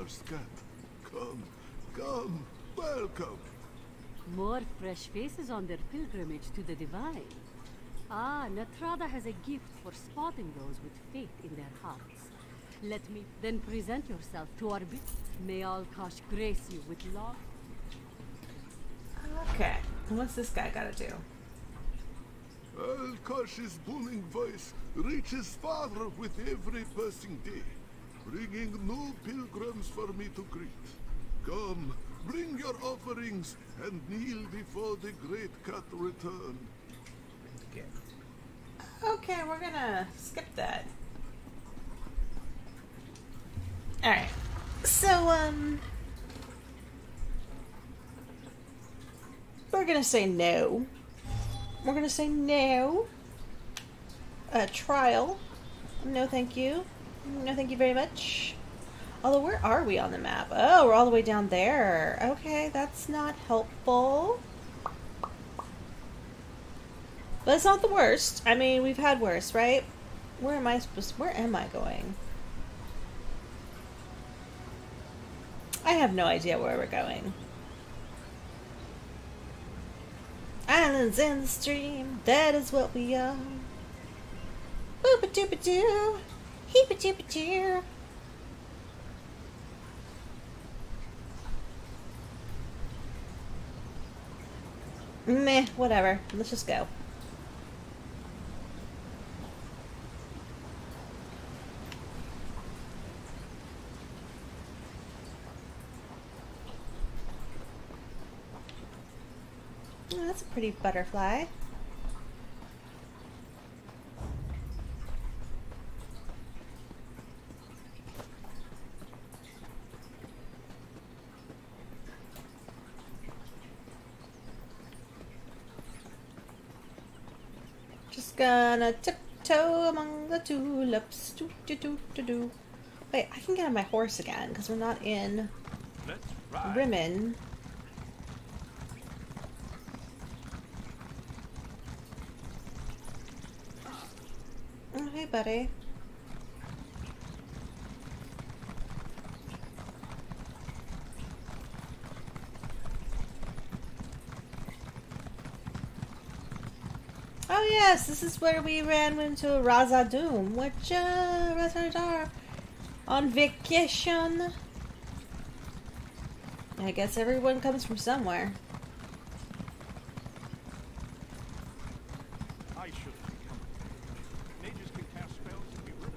traveler's cat. Come, come, welcome. More fresh faces on their pilgrimage to the divine. Ah, Natrada has a gift for spotting those with faith in their hearts. Let me then present yourself to our bit. May all Alkosh grace you with love. Okay. What's this guy gotta do? Alkosh's booming voice reaches farther with every passing day, bringing new pilgrims for me to greet. Come, bring your offerings and kneel before the great cat return. Okay, we're gonna skip that. Alright. So, um. We're gonna say no. We're gonna say no. A trial. No, thank you. No, thank you very much. Although, where are we on the map? Oh, we're all the way down there. Okay, that's not helpful. But it's not the worst. I mean, we've had worse, right? Where am I supposed where am I going? I have no idea where we're going. Islands in the stream, that is what we are. Boop doop a heap a. Meh, whatever. Let's just go. That's a pretty butterfly. Just gonna tiptoe among the tulips. Do, do, do, do, do. Wait, I can get on my horse again because we're not in Let's. Rimmen. Oh, hey, buddy. Oh yes, this is where we ran into Raza Doom, which uh, Razadar on vacation. I guess everyone comes from somewhere. I should have can cast spells and be rid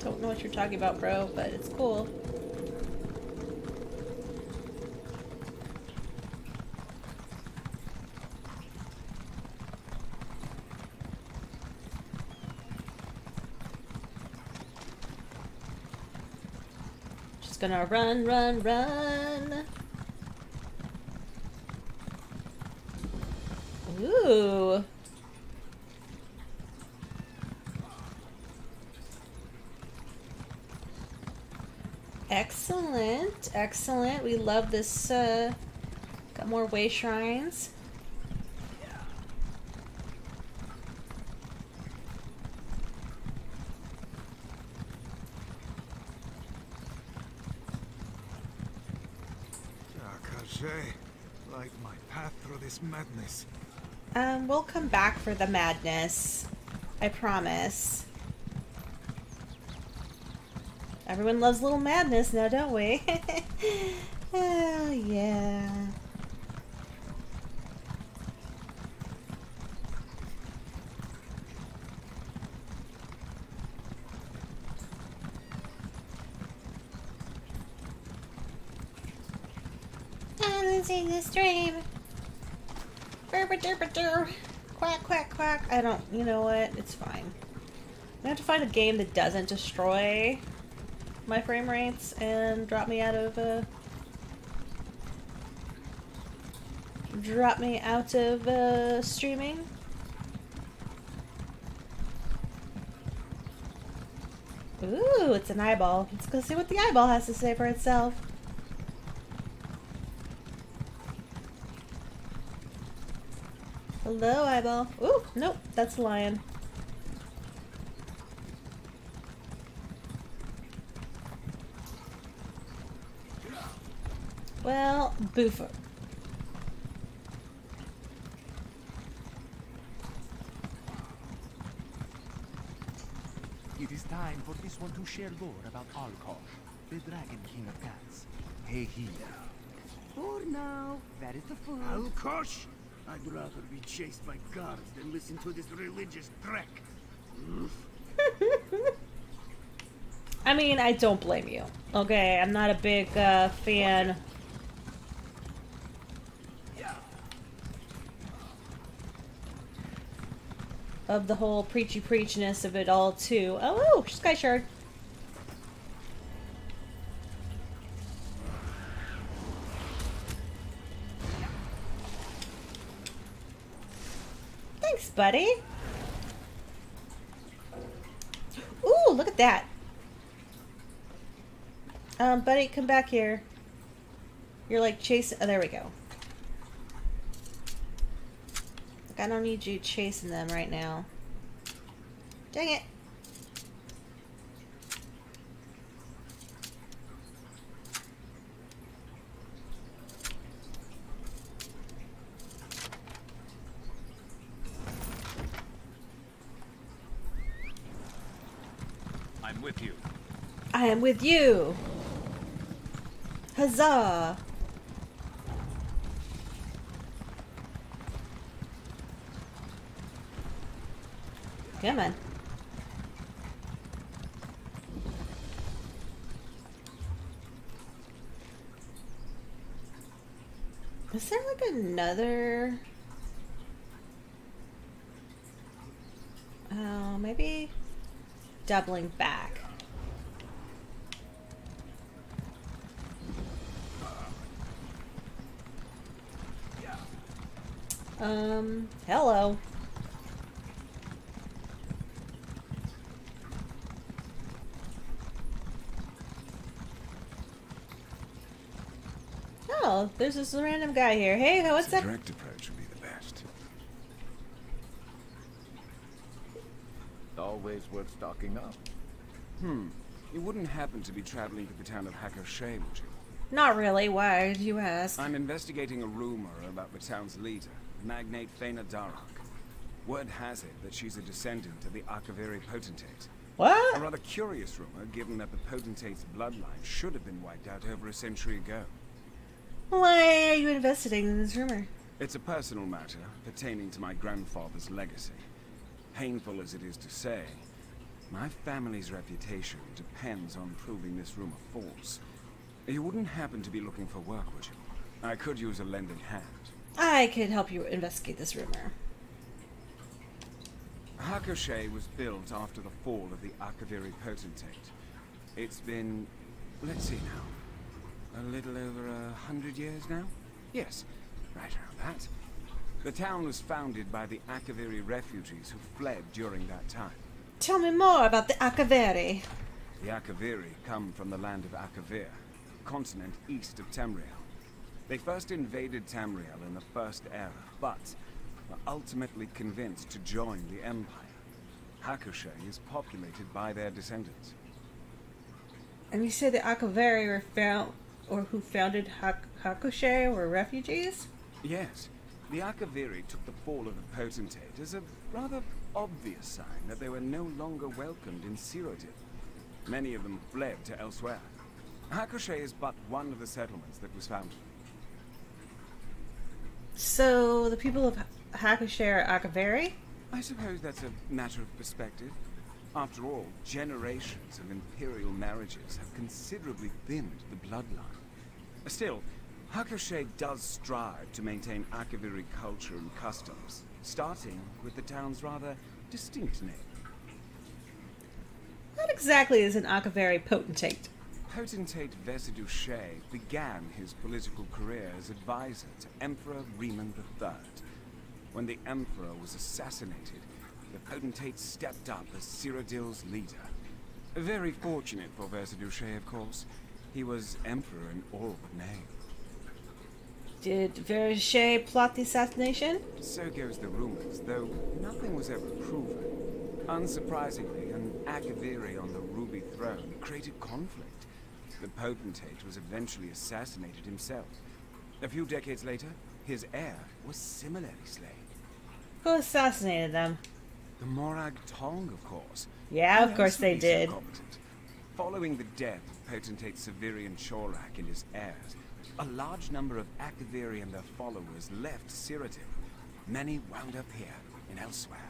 Don't know what you're talking about, bro, but it's cool. Gonna run, run, run. Ooh. Excellent, excellent. We love this. Uh, got more way shrines. Light my path through this madness. Um, we'll come back for the madness. I promise. Everyone loves little madness now, don't we? oh, yeah. Islands in the stream. Burba-derba-der. Quack, quack, quack. I don't, you know what? It's fine. I have to find a game that doesn't destroy my frame rates and drop me out of, uh... Drop me out of, uh, streaming. Ooh, it's an eyeball. Let's go see what the eyeball has to say for itself. Hello, eyeball. Ooh, nope, that's a lion. Well, boofer. It is time for this one to share lore about Alkosh, the Dragon King of Cats. Hey, here. For now, that is the food. Alkosh I'd rather be chased by guards than listen to this religious trek. I mean, I don't blame you. Okay, I'm not a big uh, fan. Of the whole preachy preachness of it all, too. Oh, Sky Shard. Buddy. Ooh, look at that. Um, buddy, come back here. You're like chasing. Oh, there we go. Like, I don't need you chasing them right now. Dang it. I'm with you. With you. Huzzah. Come on. Is there like another? Oh, maybe doubling back. Um, hello. Oh, there's this random guy here. Hey, what's that? direct approach would be the best. Always worth stocking up. Hmm. You wouldn't happen to be traveling to the town of Hakoshae, would you? Not really. Why do you ask? I'm investigating a rumor about the town's leader, magnate Thena Darok. Word has it that she's a descendant of the Akaviri potentate. What? A rather curious rumor, given that the potentate's bloodline should have been wiped out over a century ago. Why are you investigating this rumor? It's a personal matter pertaining to my grandfather's legacy. Painful as it is to say, my family's reputation depends on proving this rumor false. You wouldn't happen to be looking for work, would you? I could use a lending hand. I could help you investigate this rumor. Hakoshae was built after the fall of the Akaviri potentate. It's been, let's see now, a little over a hundred years now? Yes, right around that. The town was founded by the Akaviri refugees who fled during that time. Tell me more about the Akaviri. The Akaviri come from the land of Akavir, continent east of Tamriel. They first invaded Tamriel in the First Era, but were ultimately convinced to join the Empire. Hakoshae is populated by their descendants. And you said the Akaviri were found, or who founded Hak- Hakoshae were refugees? Yes, the Akaviri took the fall of the potentate as a rather obvious sign that they were no longer welcomed in Cyrodiil. Many of them fled to elsewhere. Hakoshae is but one of the settlements that was founded. So the people of Hakoshae are Akaviri? I suppose that's a matter of perspective. After all, generations of imperial marriages have considerably thinned the bloodline. Still, Hakoshae does strive to maintain Akaviri culture and customs, starting with the town's rather distinct name. What exactly is an Akaviri potentate? Potentate Versidue-Shaie began his political career as advisor to Emperor Reman III. When the Emperor was assassinated, the potentate stepped up as Cyrodiil's leader. Very fortunate for Versidue-Shaie, of course. He was Emperor in all but name. Did Verishe plot the assassination? So goes the rumors, though nothing was ever proven. Unsurprisingly, an Akaviri on the Ruby Throne created conflict. The potentate was eventually assassinated himself. A few decades later, his heir was similarly slain. Who assassinated them? The Morag Tong, of course. Yeah, of course they did. Competent? Following the death of potentate Savirien-Chorak and his heirs, a large number of Akaviri and their followers left Cyrodiil. Many wound up here and elsewhere.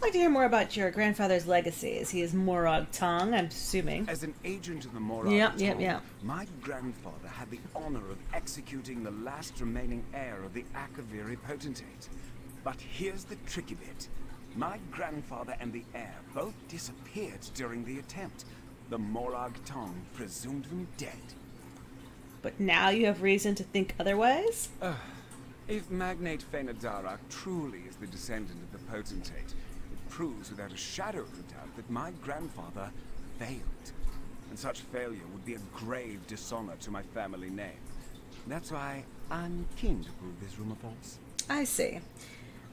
I'd like to hear more about your grandfather's legacy. Is he is Morag Tong, I'm assuming. As an agent of the Morag Yep, yep, Tong, yep. my grandfather had the honor of executing the last remaining heir of the Akaviri potentate. But here's the tricky bit. My grandfather and the heir both disappeared during the attempt. The Morag Tong presumed them dead. But now you have reason to think otherwise? If Magnate Fenadarak truly is the descendant of the potentate, proves without a shadow of a doubt that my grandfather failed. And such failure would be a grave dishonor to my family name. That's why I'm keen to prove this rumor false. I see.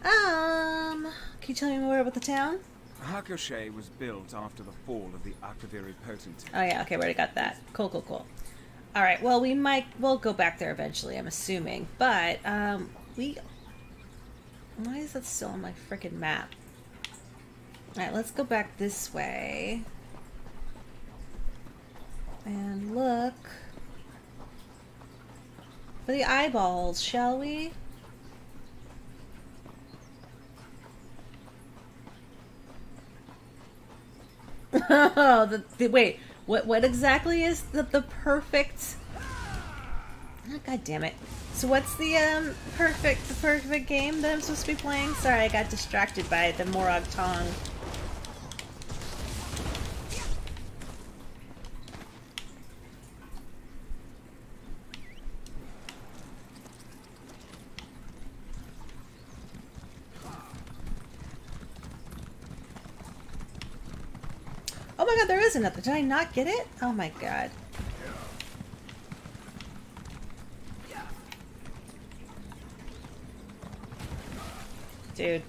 Um, can you tell me more about the town? Hakoshae was built after the fall of the Akaviri potentate. Oh yeah, okay, we already got that. Cool, cool, cool. All right, well we might we'll go back there eventually. I'm assuming, but um, we. Why is that still on my freaking map? All right, let's go back this way and look for the eyeballs, shall we? Oh, the, the wait. What what exactly is the the perfect? Oh, God damn it! So what's the um perfect the perfect game that I'm supposed to be playing? Sorry, I got distracted by the Morag Tong. Oh my god, there is another. Did I not get it? Oh my god. Dude.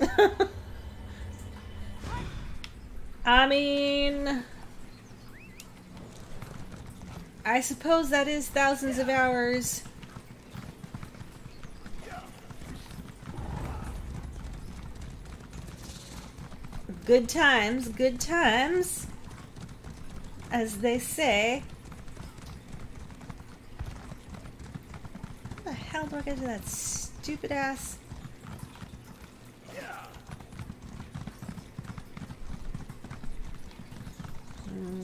I mean, I suppose that is thousands of hours. Good times, good times, as they say. How the hell do I get to that stupid ass? Hmm.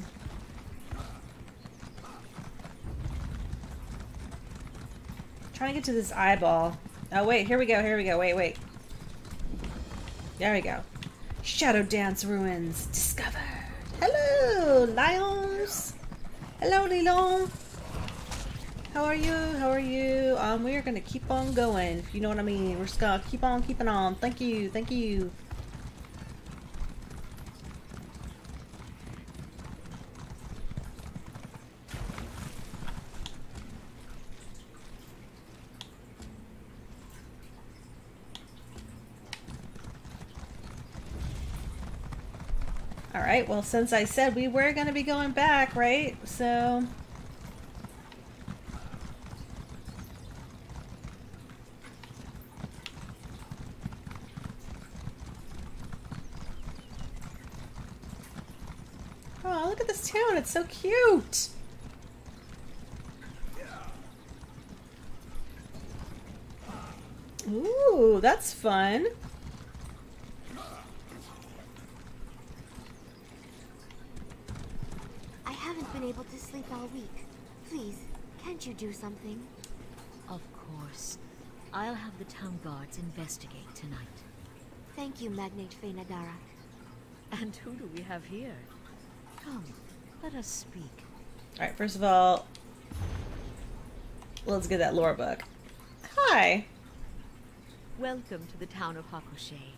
Trying to get to this eyeball. Oh wait, here we go, here we go. Wait, wait. There we go. Shadow Dance Ruins discovered. Hello, lions. Hello, Lilon. How are you? How are you? Um, we are gonna keep on going. If you know what I mean. We're just gonna keep on keeping on. Thank you. Thank you. Right. Well, since I said we were going to be going back, right? So. Oh, look at this town. It's so cute. Ooh, that's fun. I haven't been able to sleep all week. Please, can't you do something? Of course. I'll have the town guards investigate tonight. Thank you, Magnate Fenadarak. And who do we have here? Come, let us speak. All right, first of all, let's get that lore book. Hi. Welcome to the town of Hakoshae.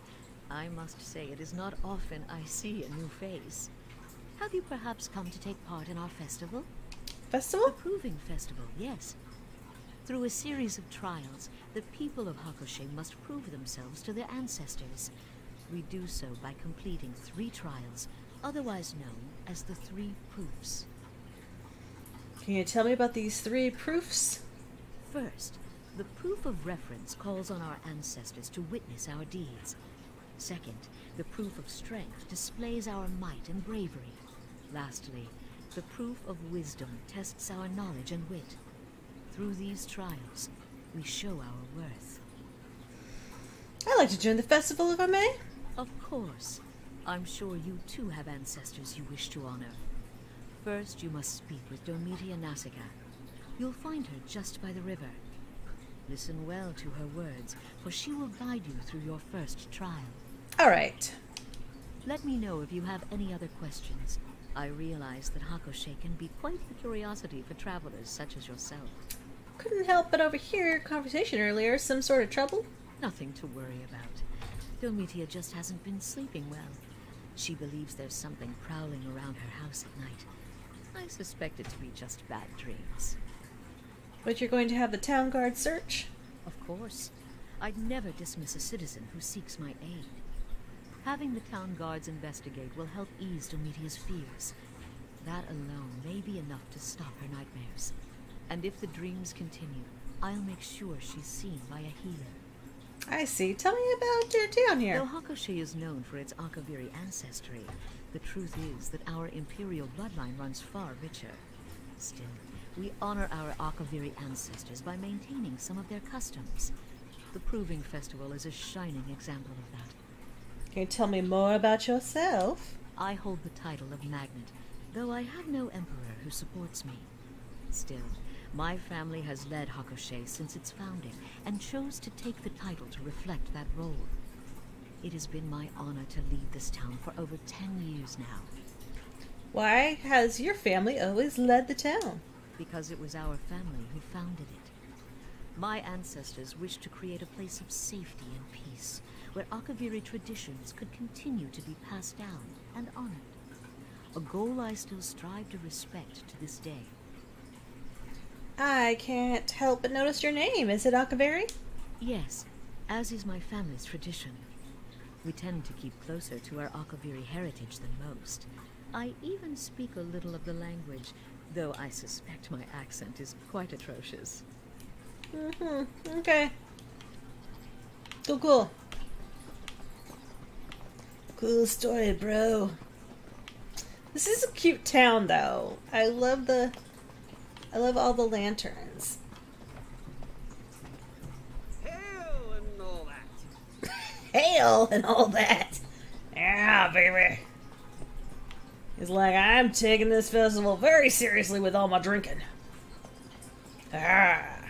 I must say it is not often I see a new face. Have you perhaps come to take part in our festival? Festival? The Proving Festival, yes. Through a series of trials, the people of Hakoshae must prove themselves to their ancestors. We do so by completing three trials, otherwise known as the Three Proofs. Can you tell me about these three proofs? First, the proof of reverence calls on our ancestors to witness our deeds. Second, the proof of strength displays our might and bravery. Lastly, the proof of wisdom tests our knowledge and wit. Through these trials, we show our worth. I'd like to join the festival if I may. Of course. I'm sure you too have ancestors you wish to honor. First, you must speak with Domitia Nasica. You'll find her just by the river. Listen well to her words, for she will guide you through your first trial. All right. Let me know if you have any other questions. I realize that Hakoshae can be quite a curiosity for travelers such as yourself. Couldn't help but overhear your conversation earlier. Some sort of trouble? Nothing to worry about. Domitia just hasn't been sleeping well. She believes there's something prowling around her house at night. I suspect it to be just bad dreams. But you're going to have the town guard search? Of course. I'd never dismiss a citizen who seeks my aid. Having the town guards investigate will help ease Domitia's fears. That alone may be enough to stop her nightmares. And if the dreams continue, I'll make sure she's seen by a healer. I see. Tell me about your town here. Though Hakoshae is known for its Akaviri ancestry, the truth is that our imperial bloodline runs far richer. Still, we honor our Akaviri ancestors by maintaining some of their customs. The Proving Festival is a shining example of that. Can you tell me more about yourself? I hold the title of Magnate, though I have no emperor who supports me. Still, my family has led Hakoshae since its founding, and chose to take the title to reflect that role. It has been my honor to lead this town for over ten years now. Why has your family always led the town? Because it was our family who founded it. My ancestors wished to create a place of safety and peace, where Akaviri traditions could continue to be passed down and honored. A goal I still strive to respect to this day. I can't help but notice your name. Is it Akaviri? Yes, as is my family's tradition. We tend to keep closer to our Akaviri heritage than most. I even speak a little of the language, though I suspect my accent is quite atrocious. Mm-hmm. Okay. Cool, cool. Cool story, bro. This is a cute town, though. I love the... I love all the lanterns. Hail and all that. Hail and all that. Yeah, baby. It's like I'm taking this festival very seriously with all my drinking. Ah.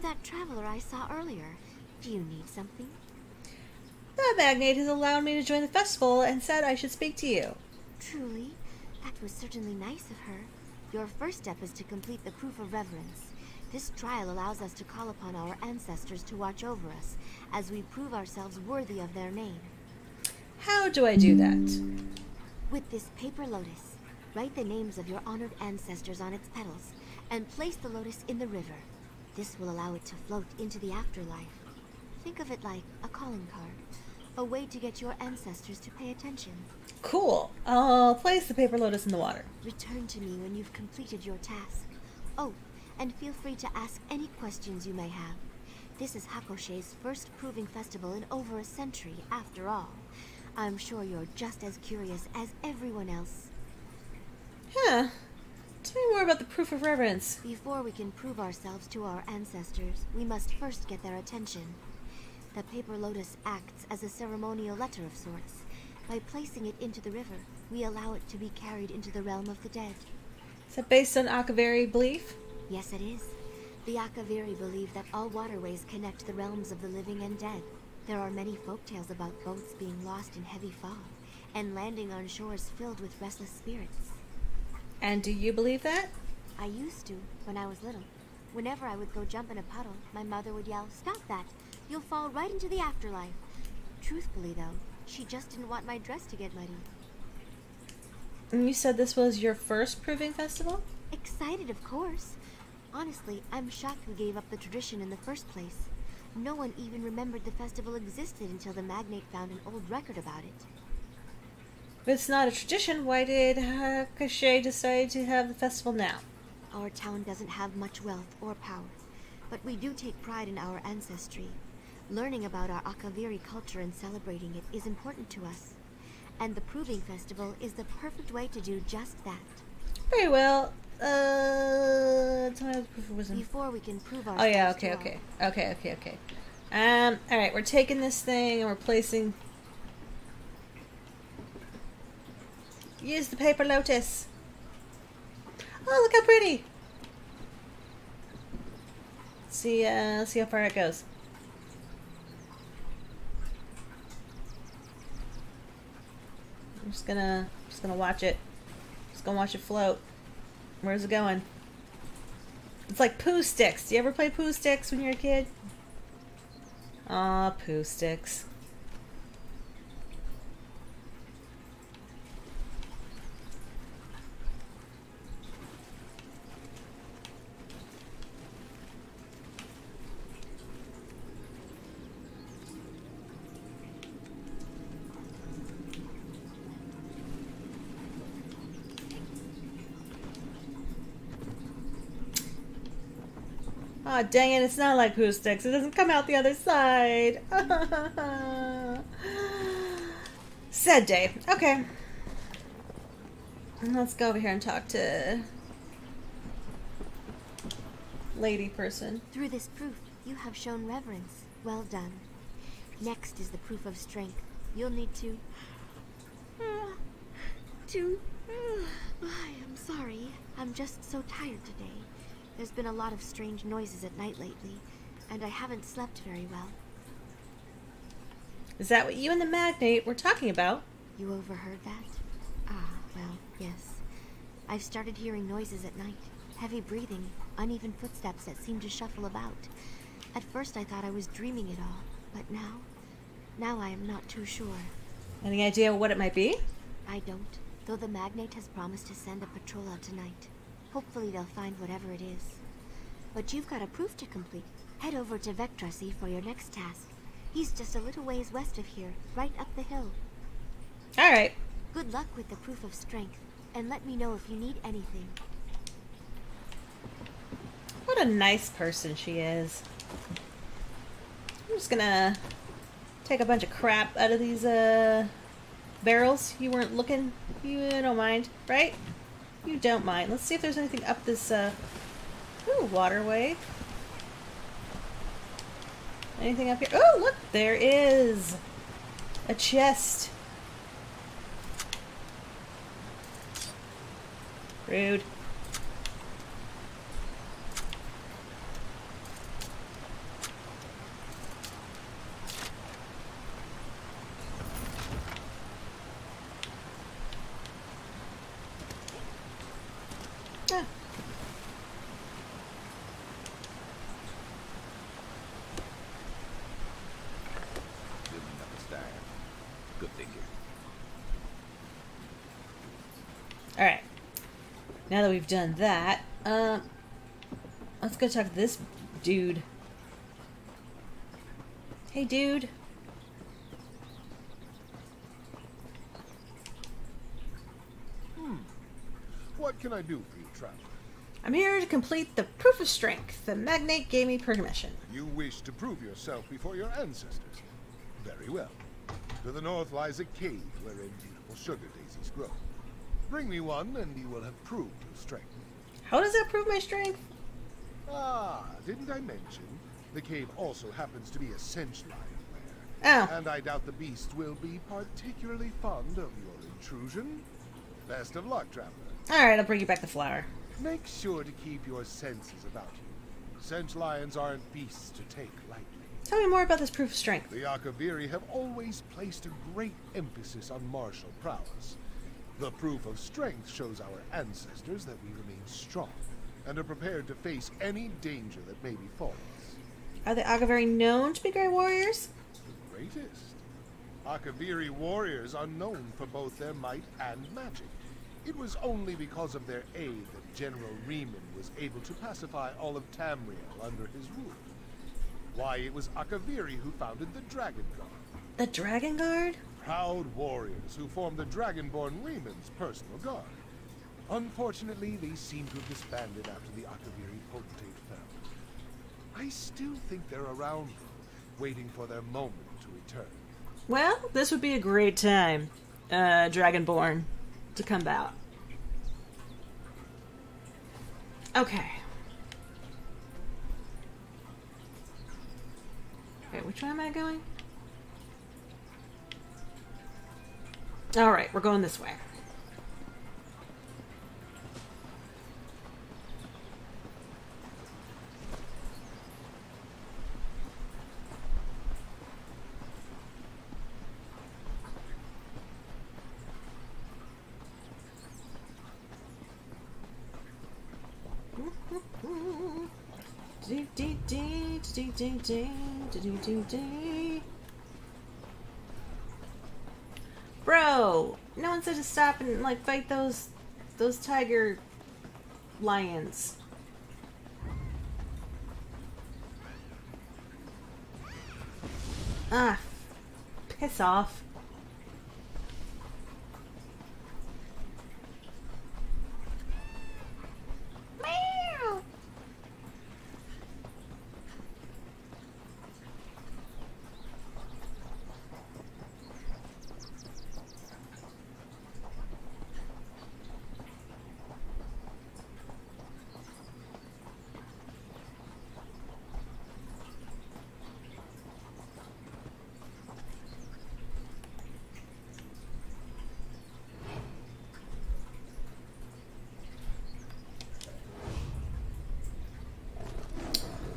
That traveler I saw earlier. Do you need something? The magnate has allowed me to join the festival and said I should speak to you. Truly? That was certainly nice of her. Your first step is to complete the proof of reverence. This trial allows us to call upon our ancestors to watch over us, as we prove ourselves worthy of their name. How do I do that? With this paper lotus, write the names of your honored ancestors on its petals, and place the lotus in the river. This will allow it to float into the afterlife. Think of it like a calling card, a way to get your ancestors to pay attention. Cool. I'll place the paper lotus in the water. Return to me when you've completed your task. Oh, and feel free to ask any questions you may have. This is Hakoshae's first proving festival in over a century, after all. I'm sure you're just as curious as everyone else. Huh. Tell me more about the proof of reverence. Before we can prove ourselves to our ancestors, we must first get their attention. The paper lotus acts as a ceremonial letter of sorts. By placing it into the river, we allow it to be carried into the realm of the dead. Is that based on Akaviri belief? Yes, it is. The Akaviri believe that all waterways connect the realms of the living and dead. There are many folk tales about boats being lost in heavy fog and landing on shores filled with restless spirits. And do you believe that? I used to when I was little. Whenever I would go jump in a puddle, my mother would yell, Stop that! You'll fall right into the afterlife. Truthfully, though, she just didn't want my dress to get muddy. And you said this was your first proving festival? Excited, of course. Honestly, I'm shocked we gave up the tradition in the first place. No one even remembered the festival existed until the magnate found an old record about it. If it's not a tradition, why did Cachet decide to have the festival now? Our town doesn't have much wealth or power, but we do take pride in our ancestry. Learning about our Akaviri culture and celebrating it is important to us. And the Proving Festival is the perfect way to do just that. Very well. Uh, tell me proof of wisdom. Before we can prove our. Oh yeah, okay, all- okay, okay, okay, okay. Um, all right, we're taking this thing and we're placing. Use the paper lotus. Oh, look how pretty! Let's see, uh, see how far it goes. I'm just gonna, just gonna watch it. Just gonna watch it float. Where's it going? It's like poo sticks. Do you ever play poo sticks when you're a kid? Aw, poo sticks. Dang it, it's not like poo sticks. It doesn't come out the other side. Sad day. Okay. Let's go over here and talk to lady person. Through this proof, you have shown reverence. Well done. Next is the proof of strength. You'll need to. To. I am sorry. I'm just so tired today. There's been a lot of strange noises at night lately, and I haven't slept very well. Is that what you and the magnate were talking about? You overheard that? Ah, well, yes. I've started hearing noises at night. Heavy breathing, uneven footsteps that seem to shuffle about. At first I thought I was dreaming it all, but now, now I am not too sure. Any idea what it might be? I don't, though the magnate has promised to send a patrol out tonight. Hopefully they'll find whatever it is. But you've got a proof to complete. Head over to Vectrasi for your next task. He's just a little ways west of here, right up the hill. Alright. Good luck with the proof of strength, and let me know if you need anything. What a nice person she is. I'm just gonna take a bunch of crap out of these uh barrels. You weren't looking. You don't mind, right? You don't mind. Let's see if there's anything up this uh ooh, waterway. Anything up here? Oh, look, there is a chest. Rude. Ah. Didn't understand. Good thinking. Alright. Now that we've done that, um, let's go talk to this dude. Hey, dude. Hmm. What can I do for you, traveler? I'm here to complete the proof of strength. The magnate gave me permission. You wish to prove yourself before your ancestors. Very well. To the north lies a cave wherein beautiful sugar daisies grow. Bring me one, and you will have proved your strength. How does that prove my strength? Ah, didn't I mention? The cave also happens to be a senche lion lair. Oh. And I doubt the beast will be particularly fond of your intrusion. Best of luck, traveler. Alright, I'll bring you back the flower. Make sure to keep your senses about you. Senche lions aren't beasts to take lightly. Tell me more about this proof of strength. The Akaviri have always placed a great emphasis on martial prowess. The proof of strength shows our ancestors that we remain strong and are prepared to face any danger that may befall us. Are the Akaviri known to be great warriors? The greatest. Akaviri warriors are known for both their might and magic. It was only because of their aid that General Reman was able to pacify all of Tamriel under his rule. Why, it was Akaviri who founded the Dragon Guard. The Dragon Guard? Proud warriors who formed the Dragonborn Reman's personal guard. Unfortunately, they seem to have disbanded after the Akaviri potentate fell. I still think they're around, though, waiting for their moment to return. Well, this would be a great time, uh, Dragonborn, to come out. Okay. Wait, which way am I going? Alright, we're going this way. Bro, no one said to stop and like fight those those tiger lions. Ah, piss off.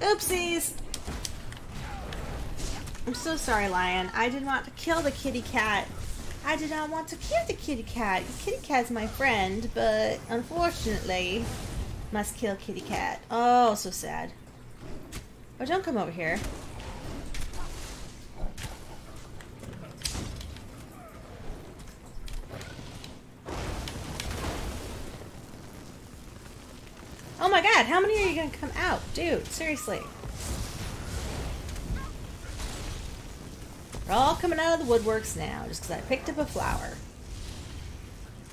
Oopsies! I'm so sorry, Lion. I did not want to kill the kitty cat. I did not want to kill the kitty cat. Kitty cat's my friend, but unfortunately, must kill kitty cat. Oh, so sad. Oh, don't come over here. My god, how many are you gonna come out? Dude, seriously. They're all coming out of the woodworks now just because I picked up a flower.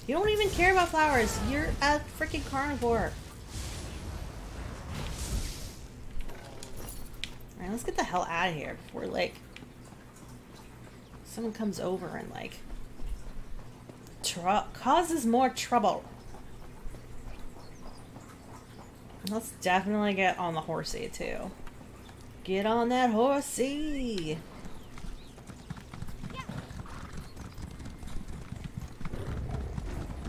You don't even care about flowers. You're a freaking carnivore. Alright, let's get the hell out of here before, like, someone comes over and, like, causes more trouble. Let's definitely get on the horsey, too. Get on that horsey!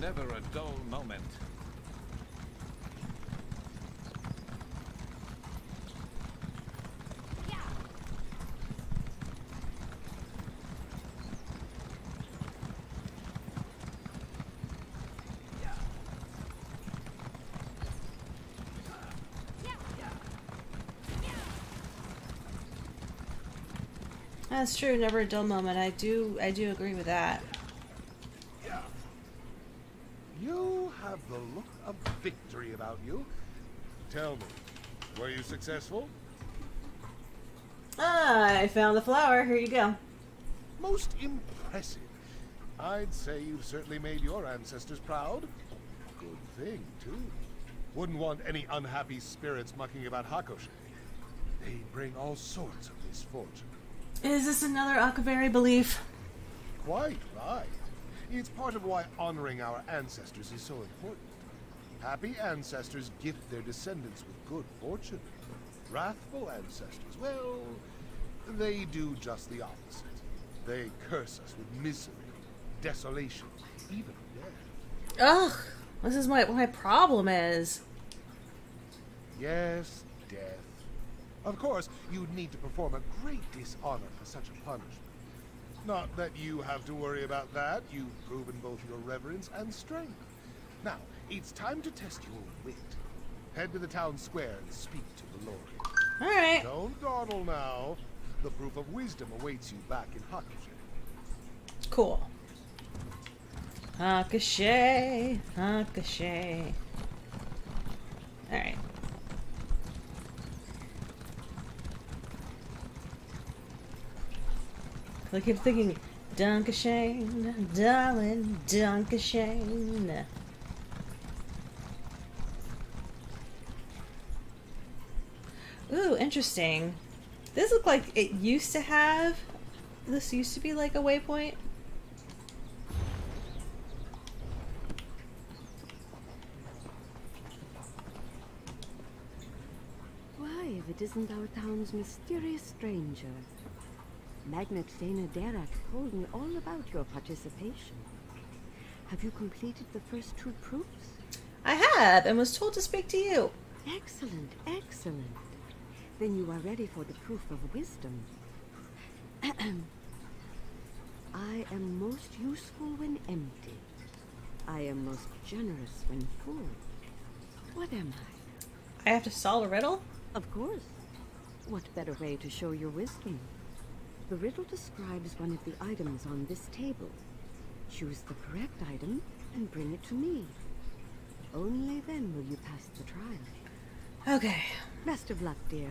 Never a dull moment. That's true, never a dull moment. I do I do agree with that. Yeah. You have the look of victory about you. Tell me, were you successful? Ah, I found the flower. Here you go. Most impressive. I'd say you've certainly made your ancestors proud. Good thing, too. Wouldn't want any unhappy spirits mucking about Hakoshae. They bring all sorts of misfortune. Is this another Akaviri belief? Quite right. It's part of why honoring our ancestors is so important. Happy ancestors gift their descendants with good fortune. Wrathful ancestors, well, they do just the opposite. They curse us with misery, desolation, even death. Ugh, this is what my problem is. Yes, death. Of course, you'd need to perform a great dishonor for such a punishment. Not that you have to worry about that. You've proven both your reverence and strength. Now, it's time to test your wit. Head to the town square and speak to the Lord. All right. Don't dawdle now. The proof of wisdom awaits you back in Hakoshae. Cool. Hakoshae, Hakoshae. Alright. I keep thinking, Dunkashane, darling, Dunkashane. Ooh, interesting. This looked like it used to have. This used to be like a waypoint. Why, if it isn't our town's mysterious stranger? Magnate Dana Derek told me all about your participation. Have you completed the first two proofs? I have, and was told to speak to you. Excellent, excellent. Then you are ready for the proof of wisdom. I am most useful when empty. I am most generous when full. What am I? I have to solve a riddle? Of course. What better way to show your wisdom? The riddle describes one of the items on this table. Choose the correct item and bring it to me. Only then will you pass the trial. Okay. Best of luck, dear.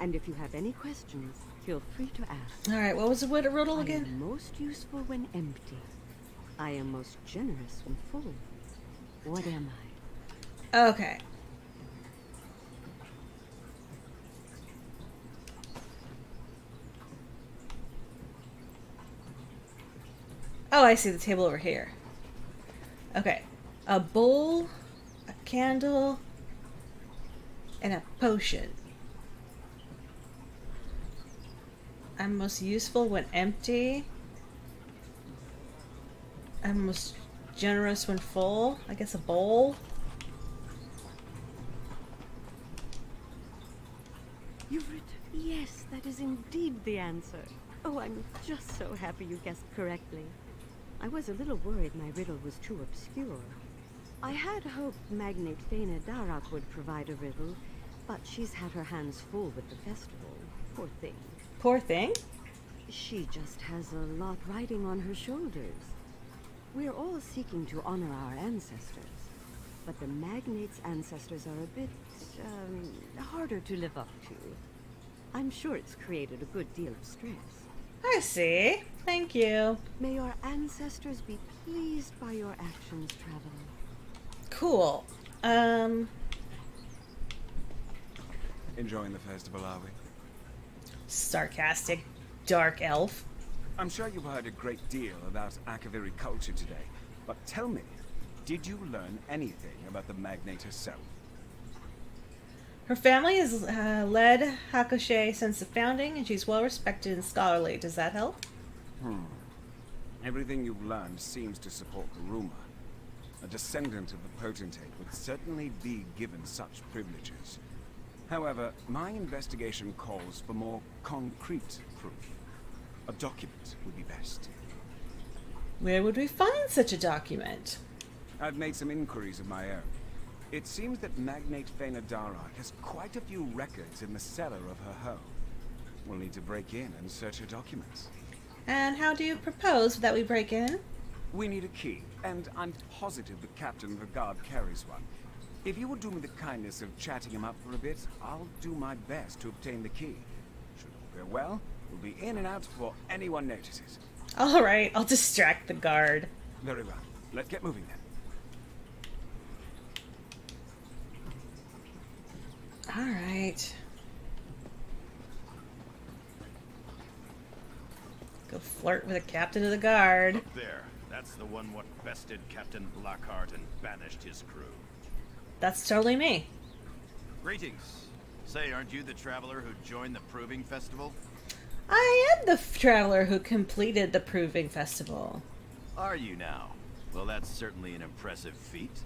And if you have any questions, feel free to ask. Alright, what was the riddle I again? am most useful when empty. I am most generous when full. What am I? Okay. Oh, I see the table over here. Okay. A bowl, a candle, and a potion. I'm most useful when empty. I'm most generous when full. I guess a bowl. You've written. Yes, that is indeed the answer. Oh, I'm just so happy you guessed correctly. I was a little worried my riddle was too obscure. I had hoped Magnate Fena Darak would provide a riddle, but she's had her hands full with the festival. Poor thing. Poor thing? She just has a lot riding on her shoulders. We're all seeking to honor our ancestors, but the Magnate's ancestors are a bit, um, harder to live up to. I'm sure it's created a good deal of stress. I see. Thank you. May your ancestors be pleased by your actions, traveler. Cool. Um, Enjoying the festival, are we? sarcastic dark elf. I'm sure you've heard a great deal about Akaviri culture today, but tell me, did you learn anything about the magnate herself? Her family has uh, led Hakoshae since the founding, and she's well respected and scholarly. Does that help? Hmm. Everything you've learned seems to support the rumor. A descendant of the potentate would certainly be given such privileges. However, my investigation calls for more concrete proof. A document would be best. Where would we find such a document? I've made some inquiries of my own. It seems that Magnate Fena Darak has quite a few records in the cellar of her home. We'll need to break in and search her documents. And how do you propose that we break in? We need a key, and I'm positive the captain of the guard carries one. If you would do me the kindness of chatting him up for a bit, I'll do my best to obtain the key. Should all go well, we'll be in and out before anyone notices. All right, I'll distract the guard. Very well. Let's get moving then. All right. Go flirt with the captain of the guard. Look there. That's the one what bested Captain Blackheart and banished his crew. That's totally me. Greetings. Say, aren't you the traveler who joined the Proving Festival? I am the traveler who completed the Proving Festival. Are you now? Well, that's certainly an impressive feat.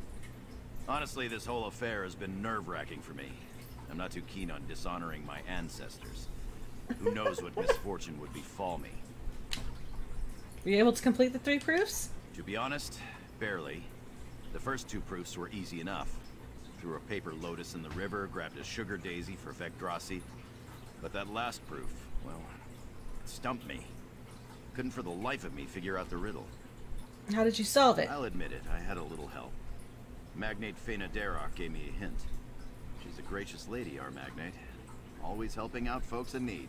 Honestly, this whole affair has been nerve-wracking for me. I'm not too keen on dishonoring my ancestors. Who knows what misfortune would befall me? Were you able to complete the three proofs? To be honest, barely. The first two proofs were easy enough. Threw a paper lotus in the river, grabbed a sugar daisy for Vecdrasi. But that last proof, well, it stumped me. Couldn't for the life of me figure out the riddle. How did you solve it? I'll admit it, I had a little help. Magnate Fena Darroch gave me a hint. She's a gracious lady, our magnate. Always helping out folks in need.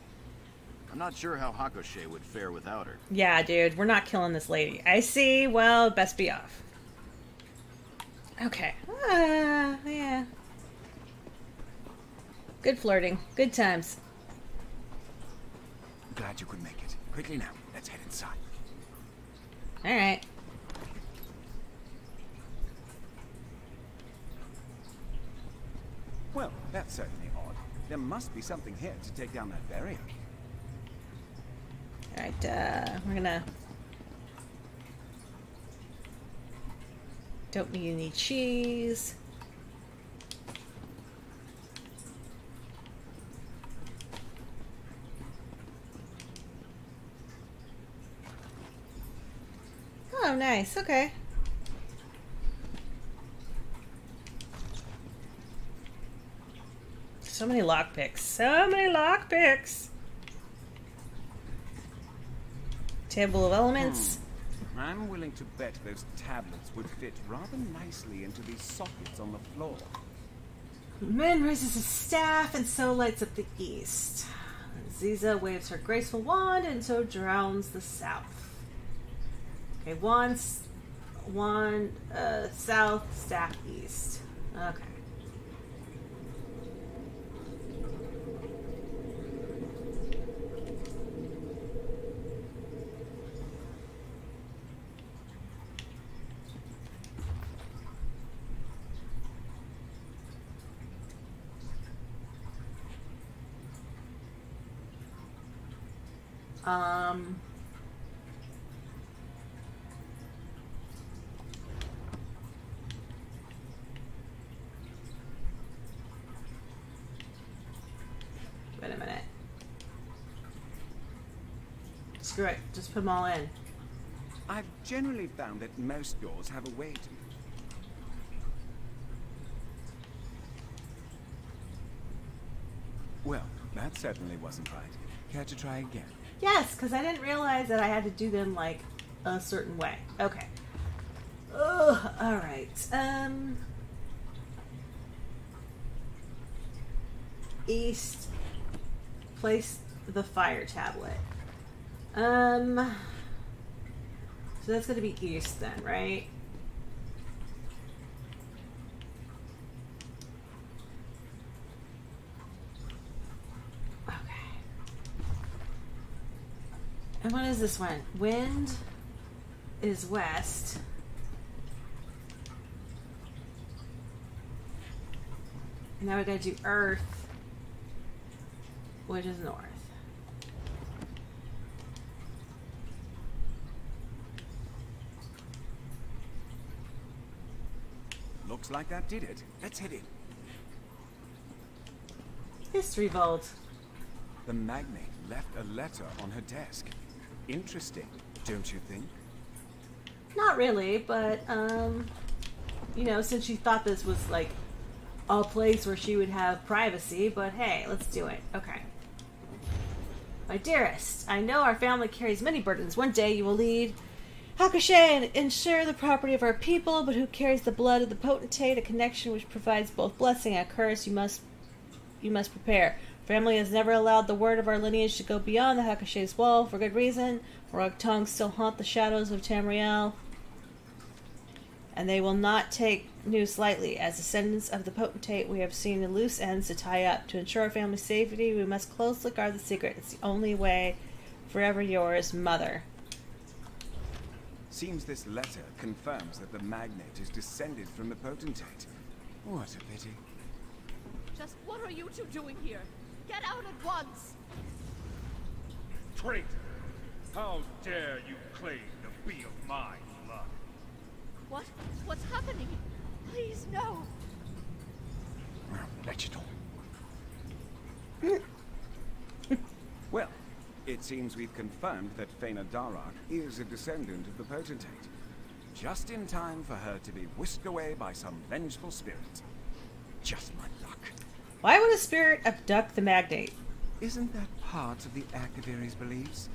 I'm not sure how Hakoshae would fare without her. Yeah, dude, we're not killing this lady. I see. Well, best be off. Okay. Ah, yeah. Good flirting. Good times. Glad you could make it. Quickly now, let's head inside. All right. Well, that's certainly odd. There must be something here to take down that barrier. All right. Uh, we're gonna. Don't need any cheese. Oh, nice. Okay. So many lockpicks. So many lockpicks. Table of elements. Hmm. I'm willing to bet those tablets would fit rather nicely into these sockets on the floor. Min raises his staff and so lights up the east. Ziza waves her graceful wand and so drowns the south. Okay, wand, s- wand, uh, south, staff, east. Okay. Um. Wait a minute. Screw it. Just put them all in. I've generally found that most doors have a way to Well, that certainly wasn't right. Care to try again? Yes, because I didn't realize that I had to do them like a certain way. Okay. Ugh, all right. Um. East. Place the fire tablet. Um. So that's going to be east then, right? And what is this one? Wind is west. And now we gotta do earth, which is north. Looks like that did it. Let's head in. History vault. The magnate left a letter on her desk. Interesting, don't you think? Not really, but um, you know, since she thought this was like a place where she would have privacy, but hey, let's do it. Okay. My dearest, I know our family carries many burdens. One day you will lead Hakoshae and ensure the property of our people, but who carries the blood of the potentate, a connection which provides both blessing and curse, you must you must prepare. Family has never allowed the word of our lineage to go beyond the Hakoshae's wall for good reason. Morag tongues still haunt the shadows of Tamriel. And they will not take news lightly. As descendants of the potentate, we have seen the loose ends to tie up. To ensure our family's safety, we must closely guard the secret. It's the only way. Forever yours, Mother. Seems this letter confirms that the magnate is descended from the potentate. What a pity. Just what are you two doing here? Get out at once! Traitor! How dare you claim to be of my blood? What? What's happening? Please, no! Legital. well, it seems we've confirmed that Faina Darak is a descendant of the Potentate. Just in time for her to be whisked away by some vengeful spirit. Just my why would a spirit abduct the magnate? Isn't that part of the Akaviri's beliefs?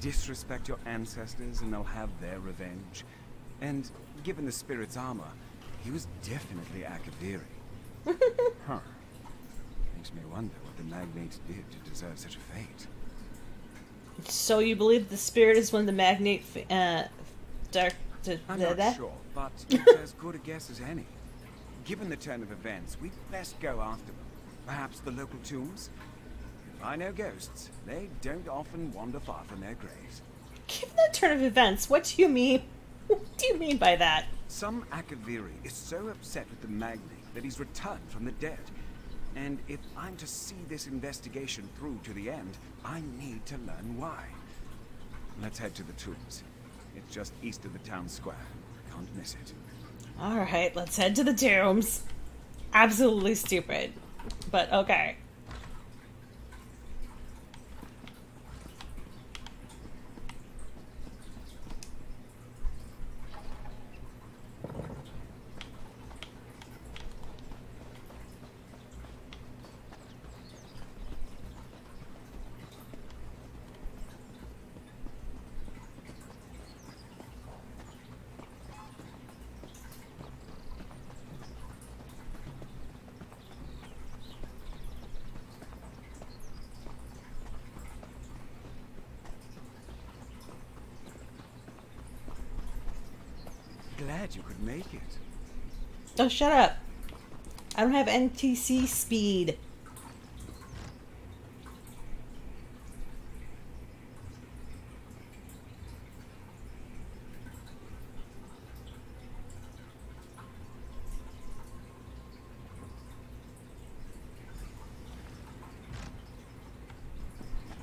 Disrespect your ancestors and they'll have their revenge. And given the spirit's armor, he was definitely Akaviri. huh. Makes me wonder what the magnate did to deserve such a fate. So you believe the spirit is one of the magnate, uh, dark. I'm not sure, but it's as good a guess as any. Given the turn of events, we'd best go after them. Perhaps the local tombs? If I know ghosts, they don't often wander far from their graves. Given the turn of events, what do you mean? What do you mean by that? Some Akaviri is so upset with the magnate that he's returned from the dead. And if I'm to see this investigation through to the end, I need to learn why. Let's head to the tombs. It's just east of the town square. I Can't miss it. Alright, let's head to the tombs. Absolutely stupid. But okay. Glad you could make it. Oh, shut up. I don't have NTC speed.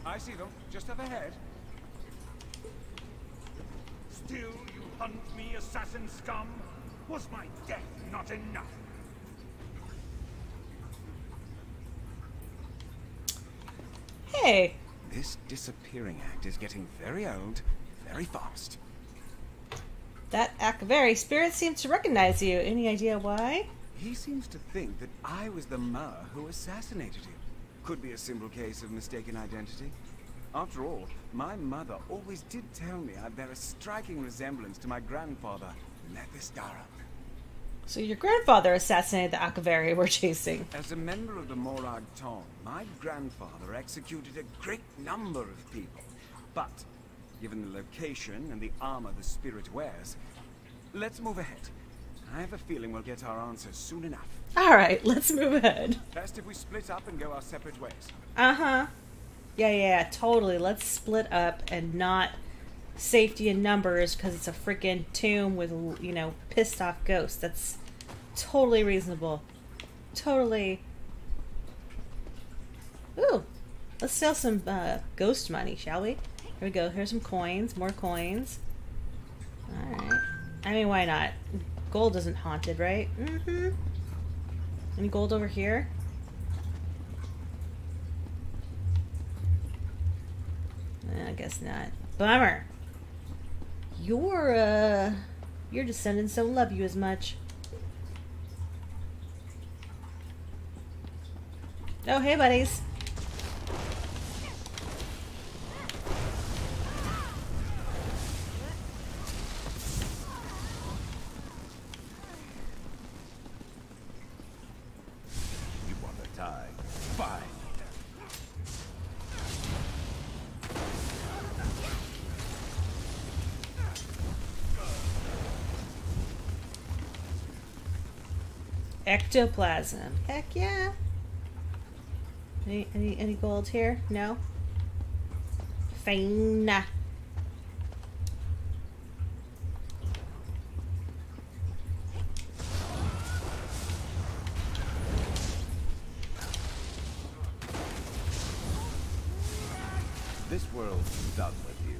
I see them, just up ahead. Still you hunt me, assassin scum? Was my death not enough? Hey. This disappearing act is getting very old, very fast. That Akaviri spirit seems to recognize you. Any idea why? He seems to think that I was the Mer who assassinated him. Could be a simple case of mistaken identity. After all, my mother always did tell me I bear a striking resemblance to my grandfather, Darak. So your grandfather assassinated the Akaviri we're chasing. As a member of the Morag Tong, my grandfather executed a great number of people. But, given the location and the armor the spirit wears, let's move ahead. I have a feeling we'll get our answers soon enough. Alright, let's move ahead. Best if we split up and go our separate ways. Uh huh. Yeah, yeah, totally. Let's split up and not safety in numbers because it's a freaking tomb with, you know, pissed off ghosts. That's totally reasonable. Totally. Ooh, let's sell some uh, ghost money, shall we? Here we go. Here's some coins. More coins. Alright. I mean, why not? Gold isn't haunted, right? Mm-hmm. Any gold over here? I guess not. Bummer. Your, uh, your descendants don't love you as much. Oh, hey, buddies. Ectoplasm. Heck yeah. Any, any, any gold here? No? Fine. This world's done with you.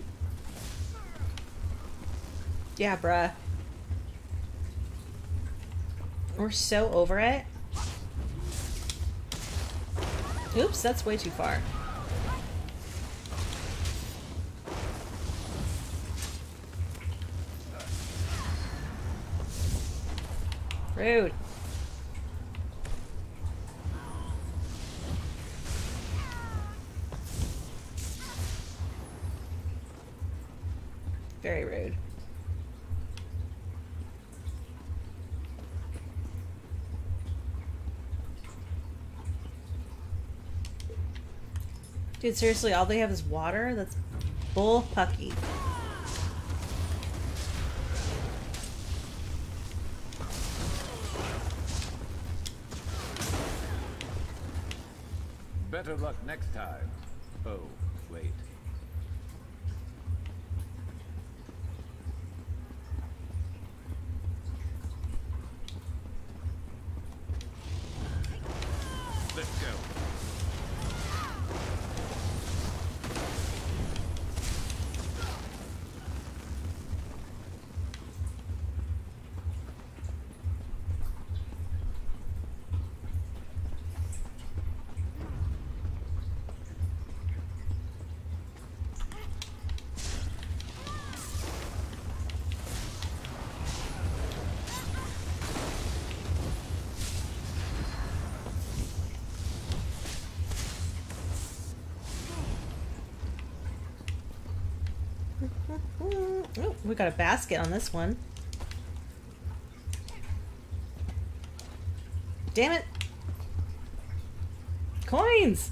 Yeah, bruh. We're so over it. Oops, that's way too far. Rude. Dude, seriously, all they have is water? That's bull pucky. Better luck next time. Oh, wait. Let's go. Oh, we got a basket on this one. Damn it. Coins!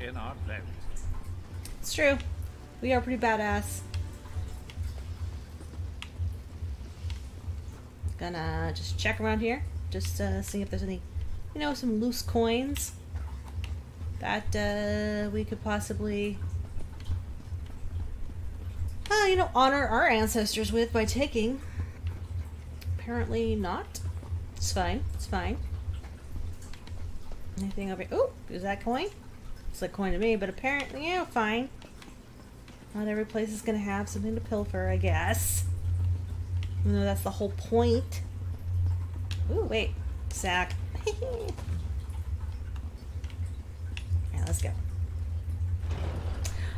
In our belt. It's true. We are pretty badass. Gonna just check around here. Just uh, see if there's any, you know, some loose coins that uh, we could possibly, uh, you know, honor our ancestors with by taking. Apparently not. It's fine. It's fine. Anything over here? Oh, is that coin? It's like coin to me, but apparently, yeah, fine. Not every place is gonna have something to pilfer, I guess. Even though that's the whole point. Ooh, wait. Sack. Alright, let's go.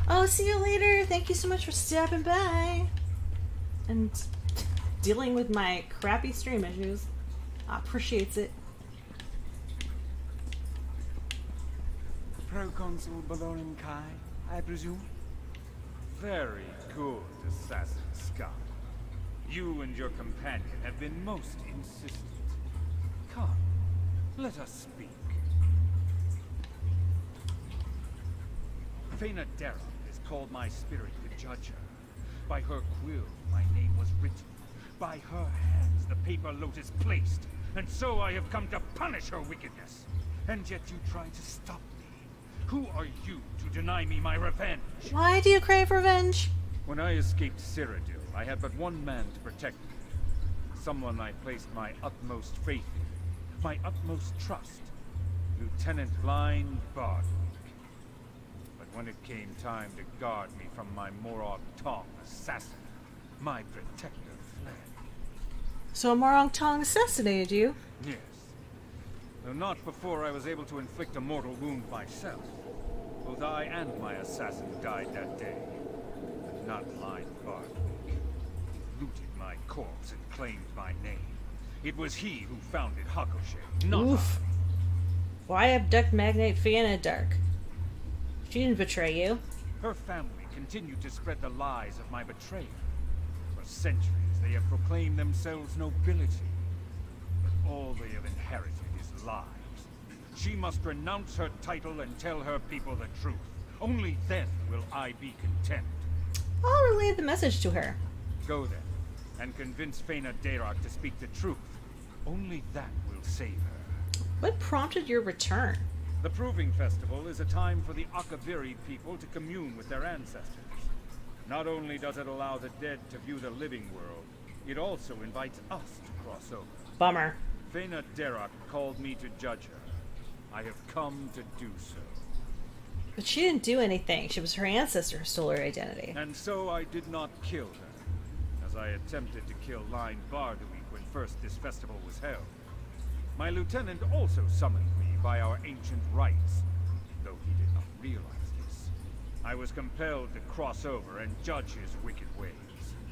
Oh, see you later. Thank you so much for stopping by. And dealing with my crappy stream issues. I appreciates it. Proconsul Balorin Kai, I presume? Very good, Assassin Scum. You and your companion have been most insistent. Come, let us speak. Fena Darrow has called my spirit to judge her. By her quill, my name was written. By her hands, the paper lotus placed. And so I have come to punish her wickedness. And yet you try to stop me. Who are you to deny me my revenge? Why do you crave revenge? When I escaped Cyrodiil, I had but one man to protect me. Someone I placed my utmost faith in, my utmost trust. Lieutenant Blind Bardwick. But when it came time to guard me from my Morag Tong assassin, my protector fled. So Morag Tong assassinated you. Yes. Though not before I was able to inflict a mortal wound myself. Both I and my assassin died that day. But not Blind Bardwick. He looted my corpse and claimed my name. It was he who founded Hakoshae, not Oof. Why abduct Magnate Fianna Dark? She didn't betray you. Her family continued to spread the lies of my betrayal. For centuries, they have proclaimed themselves nobility. But all they have lies. She must renounce her title and tell her people the truth. Only then will I be content. I'll relay the message to her. Go then, and convince Fena Darak to speak the truth. Only that will save her. What prompted your return? The Proving Festival is a time for the Akaviri people to commune with their ancestors. Not only does it allow the dead to view the living world, it also invites us to cross over. Bummer. Fena Derak called me to judge her. I have come to do so. But she didn't do anything. She was her ancestor who stole her identity. And so I did not kill her, as I attempted to kill Line Barduik when first this festival was held. My lieutenant also summoned me by our ancient rites, though he did not realize this. I was compelled to cross over and judge his wicked ways.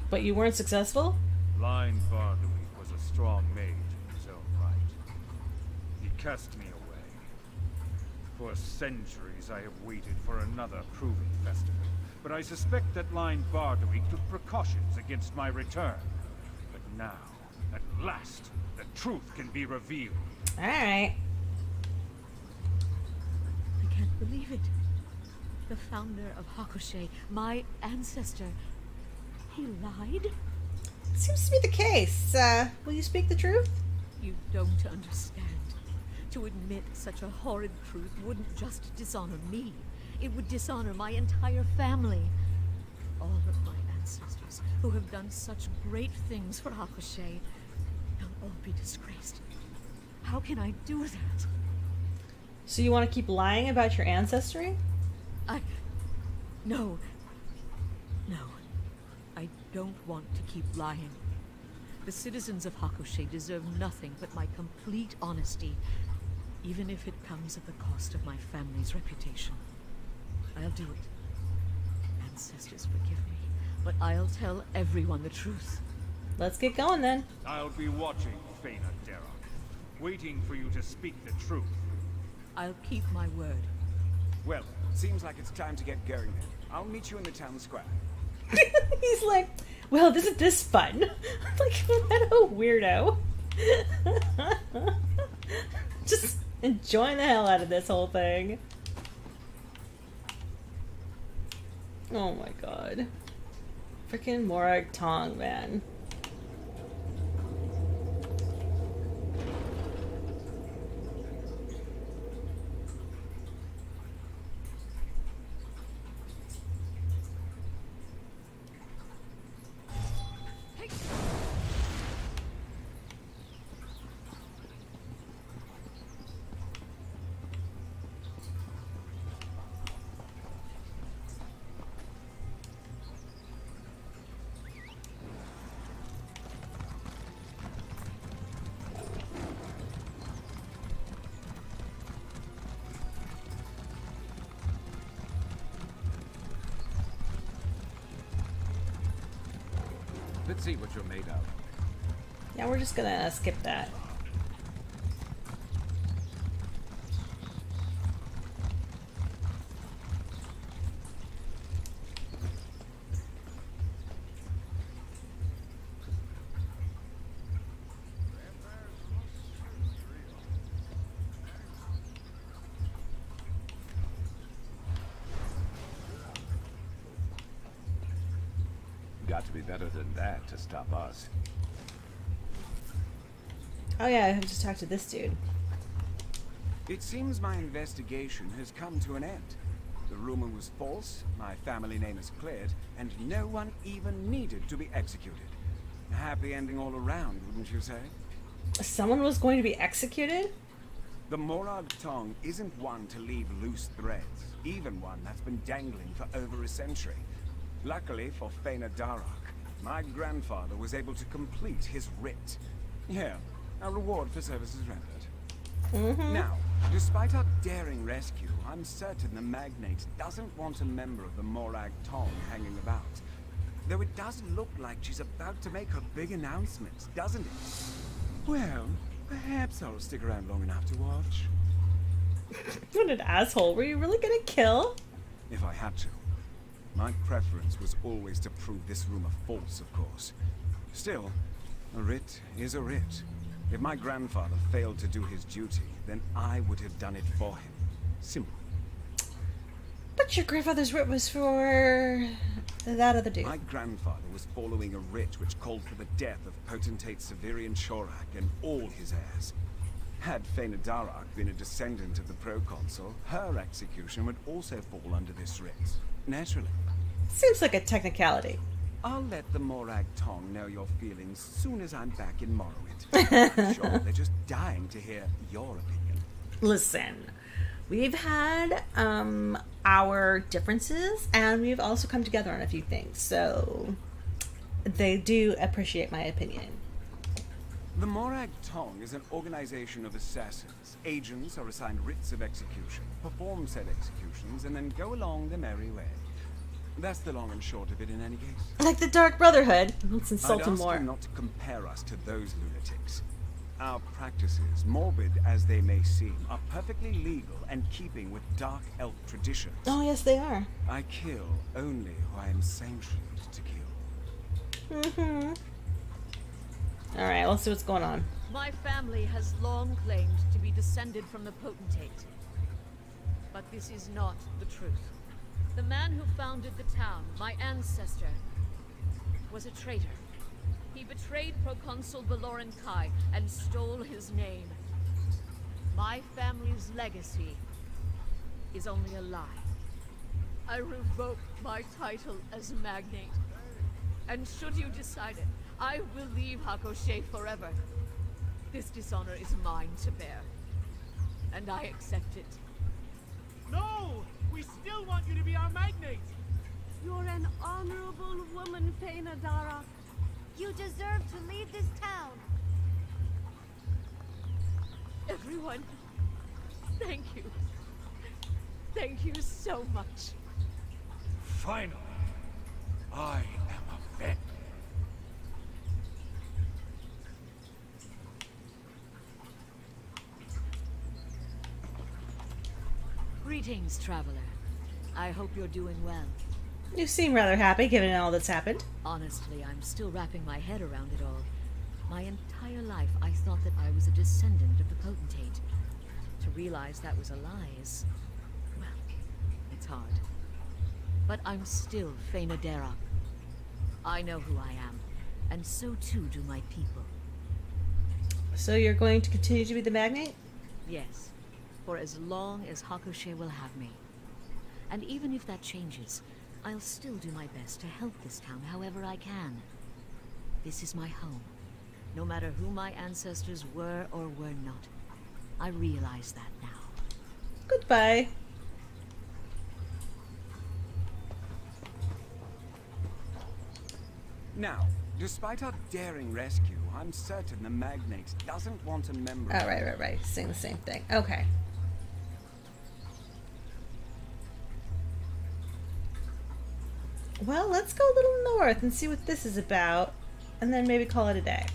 But you weren't successful? Line Barduik was a strong mage in his own right. He cast me away. For centuries I have waited for another proving festival, but I suspect that Line Barduik took precautions against my return. But now, at last, the truth can be revealed. Alright. I can't believe it. The founder of Hakoshae, my ancestor, he lied? Seems to be the case. Uh, will you speak the truth? You don't understand. To admit such a horrid truth wouldn't just dishonor me. It would dishonor my entire family. All of my ancestors who have done such great things for Hakoshae, they'll all be disgraced. How can I do that? So you want to keep lying about your ancestry? I. No. No. I don't want to keep lying. The citizens of Hakoshae deserve nothing but my complete honesty, even if it comes at the cost of my family's reputation. I'll do it. Ancestors, forgive me, but I'll tell everyone the truth. Let's get going then. I'll be watching, Fena Derak, waiting for you to speak the truth. I'll keep my word. Well, seems like it's time to get going then. I'll meet you in the town square. He's like, well, isn't this fun? like, what a weirdo. Just enjoying the hell out of this whole thing. Oh my god. Freaking Morag Tong, man. We're just gonna skip that. Got to be better than that to stop us. Oh yeah, I have to talk to this dude. It seems my investigation has come to an end. The rumor was false, my family name is cleared, and no one even needed to be executed. A happy ending all around, wouldn't you say? Someone was going to be executed? The Morag Tong isn't one to leave loose threads, even one that's been dangling for over a century. Luckily for Fena Darak, my grandfather was able to complete his writ. Yeah, a reward for services rendered. Mm-hmm. Now, despite our daring rescue, I'm certain the magnate doesn't want a member of the Morag Tong hanging about. Though it does look like she's about to make her big announcement, doesn't it? Well, perhaps I'll stick around long enough to watch. What an asshole. Were you really gonna kill? If I had to. My preference was always to prove this rumor false, of course. Still, a writ is a writ. If my grandfather failed to do his duty, then I would have done it for him. Simple. But your grandfather's writ was for that other dude. My grandfather was following a writ which called for the death of potentate Savirien-Chorak and all his heirs. Had Faina Darak been a descendant of the proconsul, her execution would also fall under this writ. Naturally. Seems like a technicality. I'll let the Morag Tong know your feelings soon as I'm back in Morrowind. I'm sure they're just dying to hear your opinion. Listen, we've had um, our differences, and we've also come together on a few things. So they do appreciate my opinion. The Morag Tong is an organization of assassins. Agents are assigned writs of execution, perform said executions, and then go along the merry way. That's the long and short of it in any case. Like the Dark Brotherhood. Let's insult I'd them ask more. you not to compare us to those lunatics. Our practices, morbid as they may seem, are perfectly legal and keeping with dark elf traditions. Oh, yes, they are. I kill only who I am sanctioned to kill. Mm-hmm. All right, let's see what's going on. My family has long claimed to be descended from the potentate. But this is not the truth. The man who founded the town, my ancestor, was a traitor. He betrayed Proconsul Baloran Kai and stole his name. My family's legacy is only a lie. I revoke my title as magnate. And should you decide it, I will leave Hakoshae forever. This dishonor is mine to bear. And I accept it. No! We still want you to be our magnate! You're an honorable woman, Faina Darak. You deserve to leave this town. Everyone, thank you. Thank you so much. Finally, I am avenged. Greetings, traveler. I hope you're doing well. You seem rather happy given all that's happened. Honestly, I'm still wrapping my head around it all. My entire life, I thought that I was a descendant of the potentate. To realize that was a lie is. well, it's hard. But I'm still Faina Darak. I know who I am, and so too do my people. So you're going to continue to be the magnate? Yes, for as long as Hakoshae will have me. And even if that changes, I'll still do my best to help this town however I can. This is my home, no matter who my ancestors were or were not. I realize that now. Goodbye. Now, despite our daring rescue, I'm certain the magnate doesn't want a member. Oh, right, right, right. Saying the same thing. Okay. Well, let's go a little north and see what this is about, and then maybe call it a day.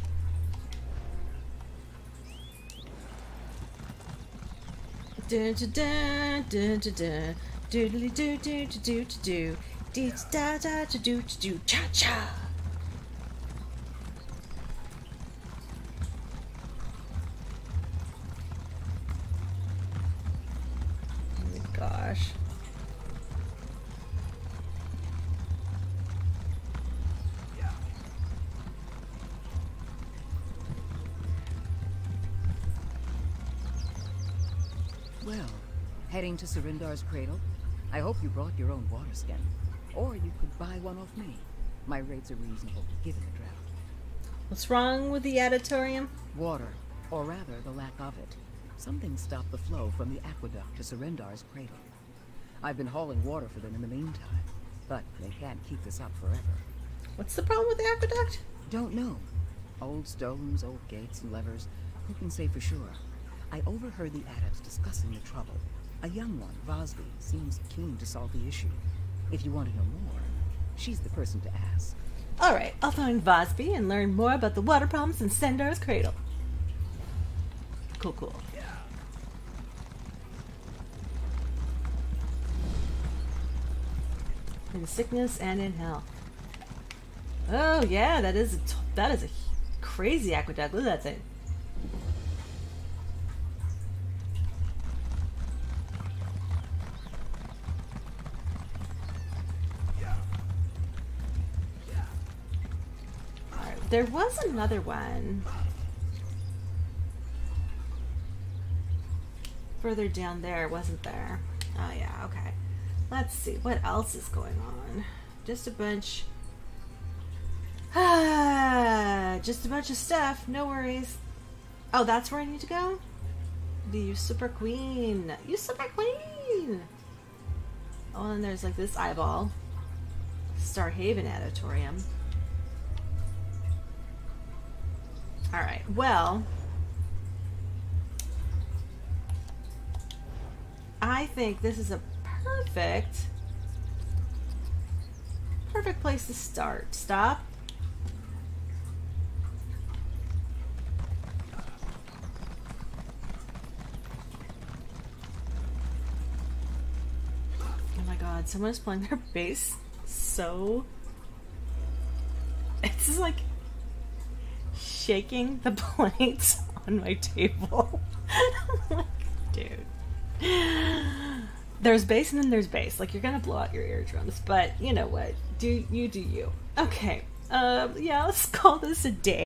Heading to Surindar's cradle? I hope you brought your own water skin. Or you could buy one off me. My rates are reasonable, given the drought. What's wrong with the adeptorium? Water, or rather the lack of it. Something stopped the flow from the aqueduct to Surindar's cradle. I've been hauling water for them in the meantime, but they can't keep this up forever. What's the problem with the aqueduct? Don't know. Old stones, old gates and levers. Who can say for sure? I overheard the adepts discussing the trouble. A young one, Vosby, seems keen to solve the issue. If you want to know more, she's the person to ask. Alright, I'll find Vosby and learn more about the water problems in Sendar's cradle. Cool, cool. Yeah. In sickness and in health. Oh yeah, that is that is a crazy aqueduct. Look at that thing. Alright, There was another one. further down there, wasn't there? Oh, yeah, okay. Let's see, what else is going on? Just a bunch. Ah, just a bunch of stuff, no worries. Oh, that's where I need to go? The Usurper Queen. Usurper Queen! Oh, and there's like this eyeball. Starhaven Adeptorium. Alright, well. I think this is a perfect, perfect place to start. Stop. Oh my god, someone is playing their bass so. It's like shaking the plates on my table. dude. There's bass and then there's bass. Like you're gonna blow out your eardrums, but you know what? Do you do you? Okay. Um, yeah, let's call this a day.